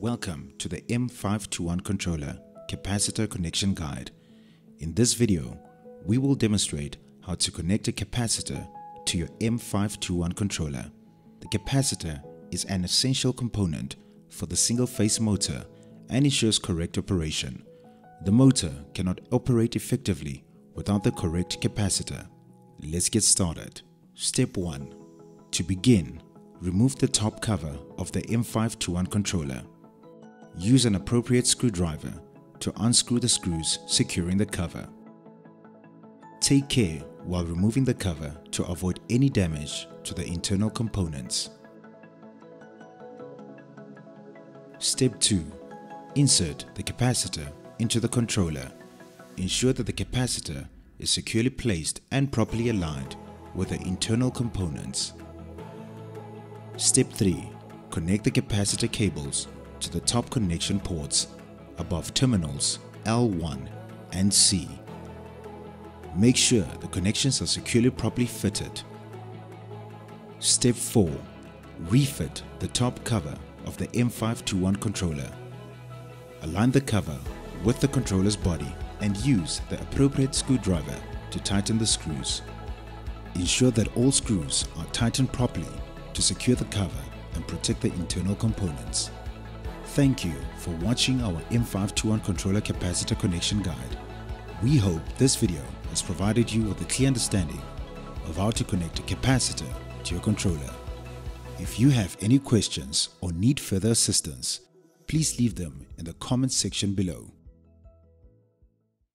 Welcome to the M521 controller capacitor connection guide. In this video, we will demonstrate how to connect a capacitor to your M521 controller. The capacitor is an essential component for the single phase motor and ensures correct operation. The motor cannot operate effectively without the correct capacitor. Let's get started. Step 1. To begin, remove the top cover of the M521 controller. Use an appropriate screwdriver to unscrew the screws securing the cover. Take care while removing the cover to avoid any damage to the internal components. Step 2. Insert the capacitor into the controller. Ensure that the capacitor is securely placed and properly aligned with the internal components. Step 3. Connect the capacitor cables to the top connection ports above terminals L1 and C. Make sure the connections are securely properly fitted. Step 4. Refit the top cover of the M521 controller. Align the cover with the controller's body and use the appropriate screwdriver to tighten the screws. Ensure that all screws are tightened properly to secure the cover and protect the internal components. Thank you for watching our M521 controller capacitor connection guide. We hope this video has provided you with a clear understanding of how to connect a capacitor to your controller. If you have any questions or need further assistance, please leave them in the comments section below.